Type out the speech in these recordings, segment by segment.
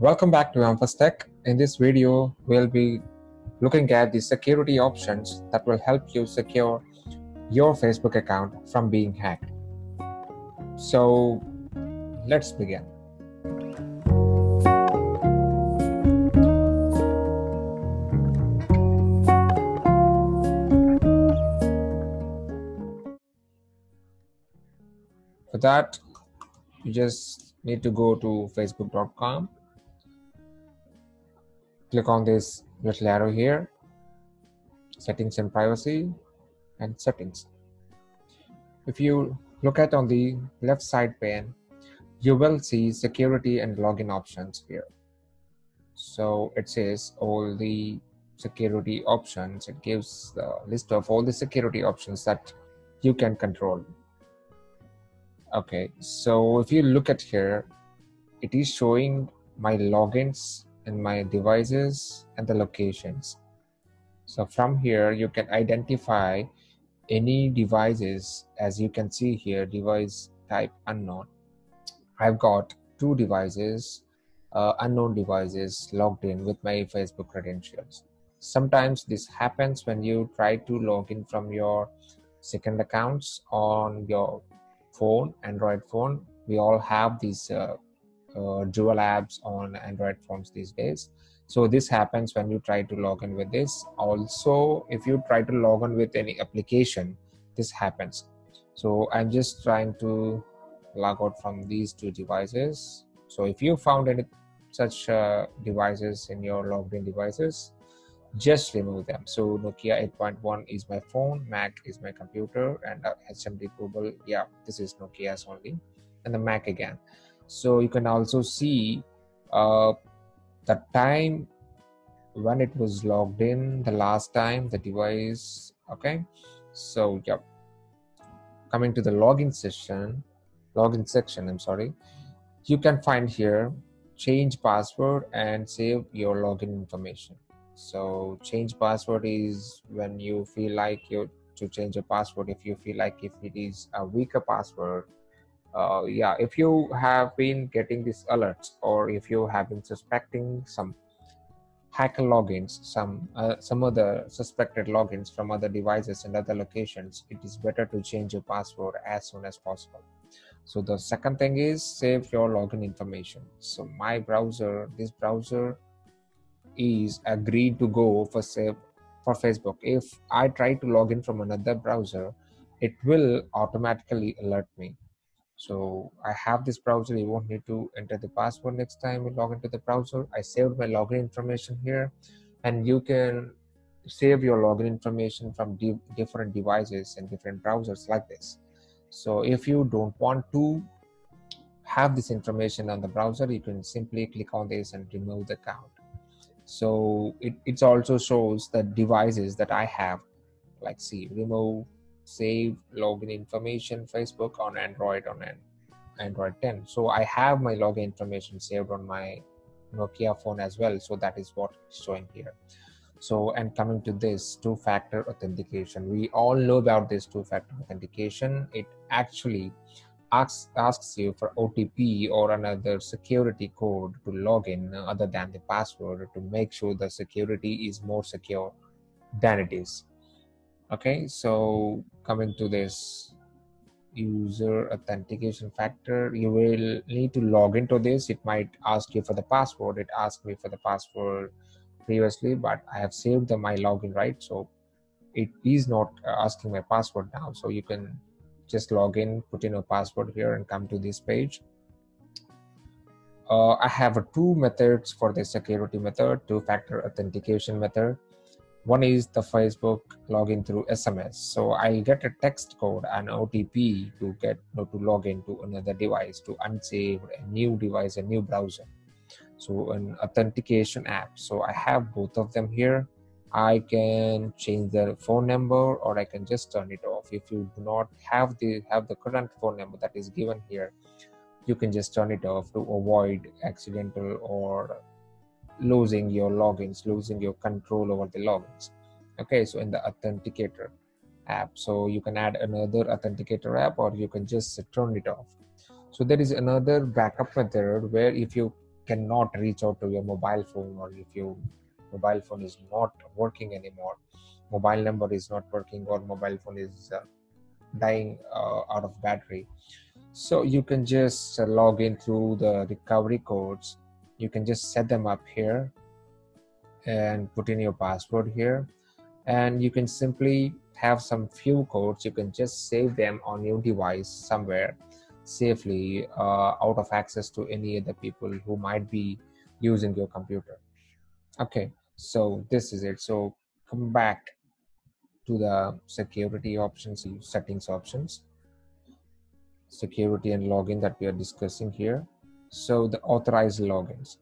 Welcome back to Amfas Tech. In this video, we'll be looking at the security options that will help you secure your Facebook account from being hacked. So let's begin. For that, you just need to go to facebook.com click on this little arrow here. Settings and privacy and settings. If you look at on the left side pane you will see security and login options here. So it says all the security options. It gives the list of all the security options that you can control. Okay so if you look at here it is showing my logins my devices and the locations. So from here you can identify any devices. As you can see here device type unknown. I've got two devices uh, unknown devices logged in with my facebook credentials. Sometimes this happens when you try to log in from your second accounts on your phone android phone. We all have these uh, uh, dual apps on android phones these days. So this happens when you try to log in with this. Also if you try to log in with any application this happens. So i'm just trying to log out from these two devices. So if you found any such uh, devices in your logged in devices just remove them. So nokia 8.1 is my phone mac is my computer and uh, hmd global yeah this is nokia's only and the mac again so you can also see uh, the time when it was logged in the last time the device okay? So yeah. Coming to the login session login section i'm sorry. You can find here change password and save your login information. So change password is when you feel like you to change your password if you feel like if it is a weaker password uh, yeah if you have been getting these alerts or if you have been suspecting some hacker logins some uh, some other suspected logins from other devices and other locations it is better to change your password as soon as possible. So the second thing is save your login information. So my browser this browser is agreed to go for save for facebook. If i try to log in from another browser it will automatically alert me so I have this browser. You won't need to enter the password next time you log into the browser. I saved my login information here, and you can save your login information from di- different devices and different browsers like this. So if you don't want to have this information on the browser, you can simply click on this and remove the account. So it, it also shows the devices that I have, like see, remove save login information facebook on android on an android 10 so i have my login information saved on my nokia phone as well. So that is what is showing here. So and coming to this two factor authentication. We all know about this two factor authentication. It actually asks asks you for otp or another security code to log in other than the password to make sure the security is more secure than it is okay so coming to this user authentication factor you will need to log into this. It might ask you for the password. It asked me for the password previously but i have saved the my login right? So it is not asking my password now. So you can just log in put in your password here and come to this page. Uh, i have two methods for the security method two factor authentication method one is the facebook login through sms so i get a text code and otp to get to log into another device to unsave a new device a new browser. So an authentication app. So i have both of them here. I can change the phone number or i can just turn it off. If you do not have the have the current phone number that is given here you can just turn it off to avoid accidental or losing your logins losing your control over the logins. Okay so in the authenticator app. So you can add another authenticator app or you can just turn it off. So there is another backup method where if you cannot reach out to your mobile phone or if your mobile phone is not working anymore mobile number is not working or mobile phone is uh, dying uh, out of battery. So you can just uh, log in through the recovery codes you can just set them up here and put in your password here. And you can simply have some few codes. You can just save them on your device somewhere safely uh, out of access to any other people who might be using your computer. Okay so this is it. So come back to the security options settings options. Security and login that we are discussing here so the authorized logins.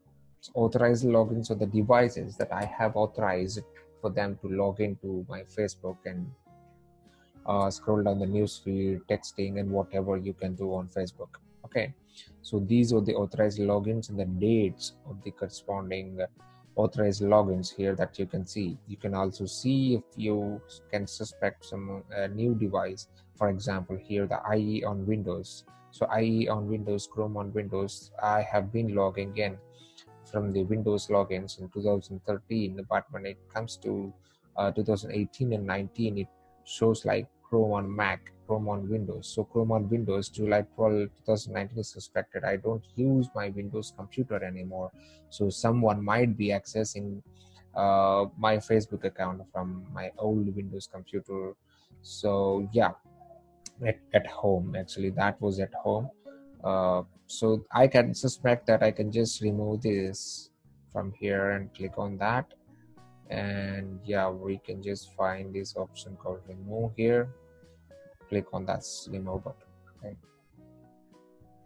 Authorized logins are the devices that i have authorized for them to log into my facebook and uh, scroll down the newsfeed texting and whatever you can do on facebook. Okay? So these are the authorized logins and the dates of the corresponding authorized logins here that you can see. You can also see if you can suspect some uh, new device. For example here the ie on windows so ie on windows chrome on windows i have been logging in from the windows logins in 2013 but when it comes to uh, 2018 and 19 it shows like chrome on mac Chrome on Windows. So Chrome on Windows, July 12, 2019 is suspected. I don't use my Windows computer anymore. So someone might be accessing uh, my Facebook account from my old Windows computer. So yeah, at, at home, actually that was at home. Uh, so I can suspect that I can just remove this from here and click on that. And yeah, we can just find this option called remove here. Click on that remove button okay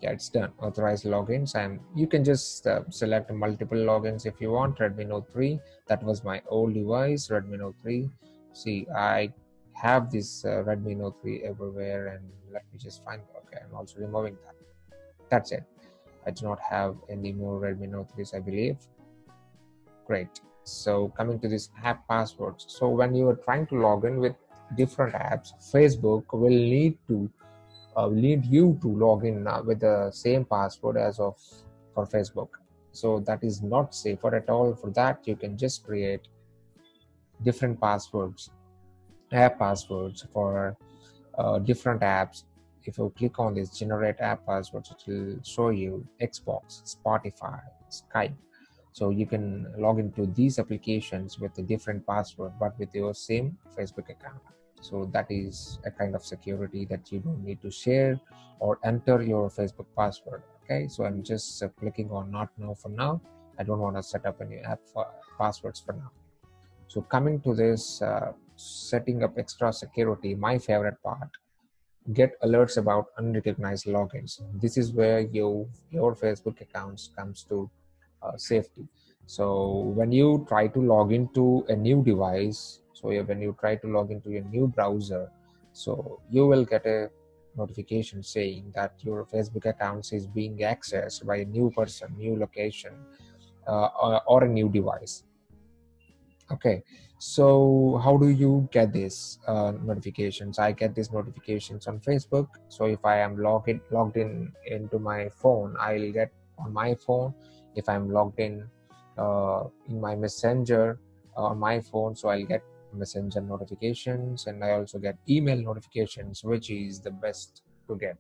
yeah it's done. Authorize logins. And you can just uh, select multiple logins if you want. Redmi note 3 that was my old device redmi note 3 see i have this uh, redmi note 3 everywhere and let me just find okay i'm also removing that. That's it. I do not have any more redmi note 3s i believe. Great. So coming to this app passwords. So when you are trying to log in with different apps, Facebook will need to uh, need you to log in uh, with the same password as of for Facebook. So that is not safer at all. For that, you can just create different passwords, app passwords for uh, different apps. If you click on this generate app passwords, it will show you Xbox, Spotify, Skype. So you can log into these applications with a different password, but with your same Facebook account so that is a kind of security that you don't need to share or enter your facebook password okay so i'm just uh, clicking on not now for now i don't want to set up any app for passwords for now so coming to this uh, setting up extra security my favorite part get alerts about unrecognized logins. This is where you your facebook accounts comes to uh, safety. So when you try to log into a new device so when you try to log into your new browser so you will get a notification saying that your facebook account is being accessed by a new person new location uh, or, or, a new device. Okay so how do you get these uh, notifications? I get these notifications on facebook. So if i am logged in logged in into my phone i'll get on my phone. If i'm logged in uh, in my messenger on my phone so i'll get messenger notifications. And i also get email notifications which is the best to get.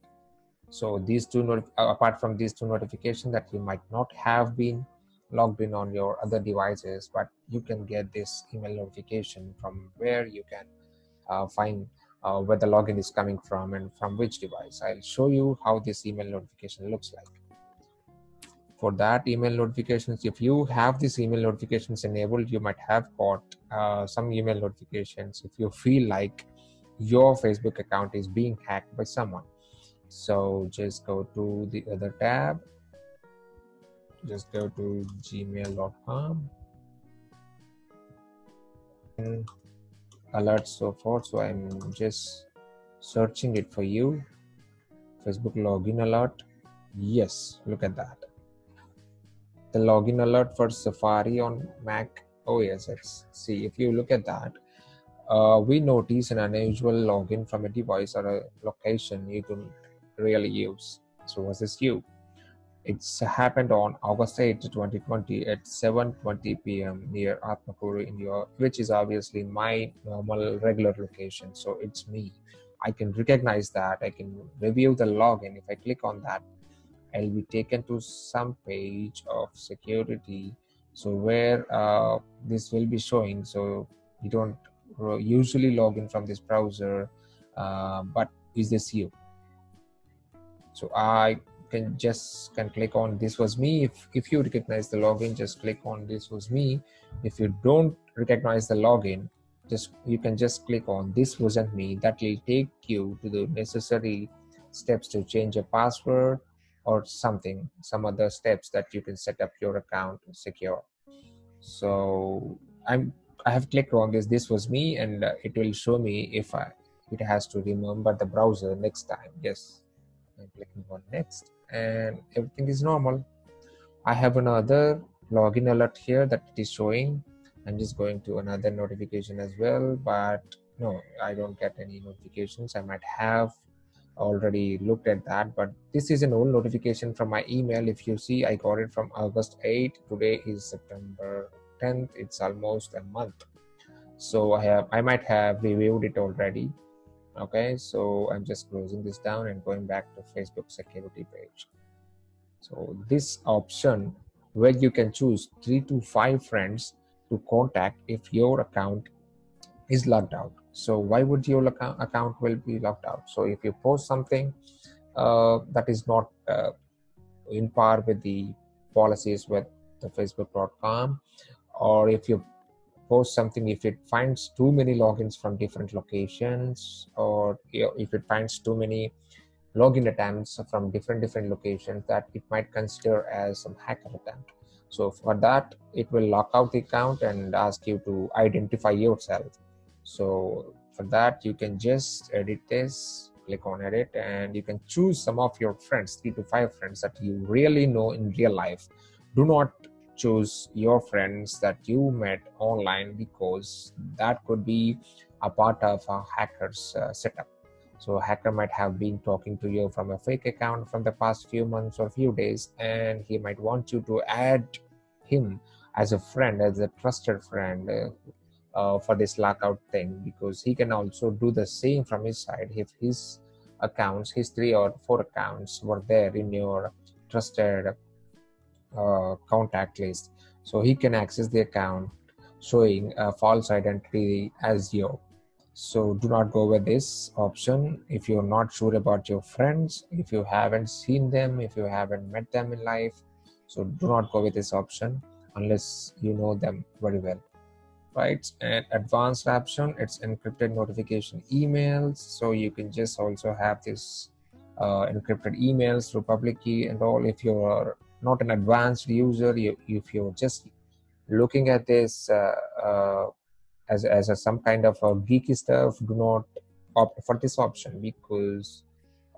So these two not- uh, apart from these two notifications that you might not have been logged in on your other devices but you can get this email notification from where you can uh, find uh, where the login is coming from and from which device. I'll show you how this email notification looks like. For that email notifications if you have these email notifications enabled you might have got uh, some email notifications if you feel like your facebook account is being hacked by someone. So just go to the other tab just go to gmail.com and alert so forth so i'm just searching it for you facebook login alert yes look at that the login alert for Safari on Mac OS X. See, if you look at that, uh, we notice an unusual login from a device or a location you don't really use. So, was this you? It's happened on August 8, 2020 at 7.20 p.m. near Atmakuru in your, which is obviously my normal regular location. So it's me. I can recognize that. I can review the login. If I click on that, I'll be taken to some page of security. So where uh, this will be showing. So you don't usually log in from this browser, uh, but is this you? So I can just can click on this was me. If if you recognize the login just click on this was me. If you don't recognize the login just you can just click on this wasn't me. That will take you to the necessary steps to change a password or something some other steps that you can set up your account secure. So i'm i have clicked on this this was me and uh, it will show me if i it has to remember the browser next time. Yes. I'm clicking on next and everything is normal. I have another login alert here that it is showing. I'm just going to another notification as well but no i don't get any notifications. I might have already looked at that but this is an old notification from my email. If you see i got it from august 8 today is september 10th it's almost a month. So i have i might have reviewed it already okay so i'm just closing this down and going back to facebook security page. So this option where you can choose three to five friends to contact if your account is logged out. So why would your account, account will be logged out? So if you post something uh, that is not uh, in par with the policies with the facebook.com or if you post something if it finds too many logins from different locations or if it finds too many login attempts from different different locations that it might consider as some hacker attempt. So for that it will lock out the account and ask you to identify yourself. So for that you can just edit this click on edit and you can choose some of your friends three to five friends that you really know in real life. Do not choose your friends that you met online because that could be a part of a hacker's uh, setup. So a hacker might have been talking to you from a fake account from the past few months or few days and he might want you to add him as a friend as a trusted friend uh, uh, for this lockout thing because he can also do the same from his side if his accounts his three or four accounts were there in your trusted uh, contact list. So he can access the account showing a false identity as you. So do not go with this option. If you're not sure about your friends if you haven't seen them if you haven't met them in life so do not go with this option unless you know them very well. Right? And advanced option it's encrypted notification emails. So you can just also have this uh, encrypted emails through public key and all if you're not an advanced user you, if you're just looking at this uh, uh, as, as a, some kind of a geeky stuff do not opt for this option because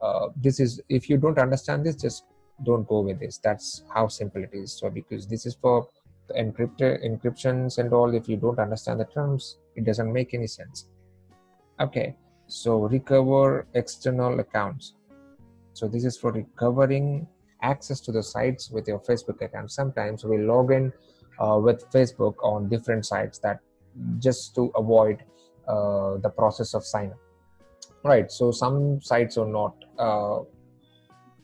uh, this is if you don't understand this just don't go with this. That's how simple it is. So because this is for encrypted encryptions and all if you don't understand the terms it doesn't make any sense. Okay so recover external accounts. So this is for recovering access to the sites with your Facebook account. Sometimes we log in uh, with Facebook on different sites that just to avoid uh, the process of sign up. Right. So some sites are not, uh,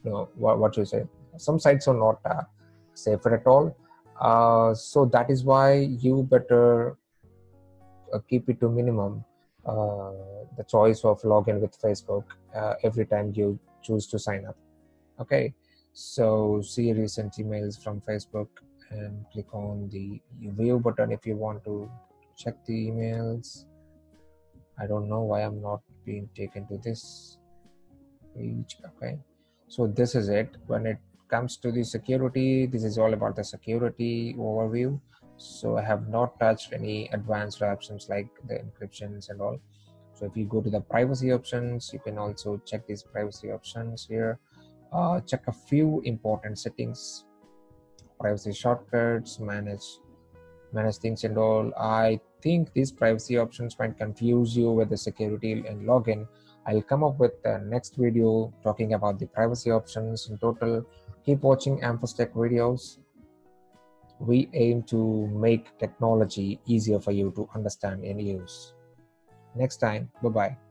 you know, what, what you say. Some sites are not uh, safer at all. Uh, so that is why you better uh, keep it to minimum. Uh, the choice of login with Facebook every time you choose to sign up. Okay so see recent emails from Facebook and click on the view button if you want to check the emails. I don't know why I'm not being taken to this page. Okay, so this is it. When it comes to the security, this is all about the security overview. So I have not touched any advanced options like the encryptions and all. So if you go to the privacy options, you can also check these privacy options here uh, check a few important settings privacy shortcuts manage manage things and all i think these privacy options might confuse you with the security and login i'll come up with the next video talking about the privacy options in total Keep watching AmfasTech videos. We aim to make technology easier for you to understand and use. Next time, bye bye.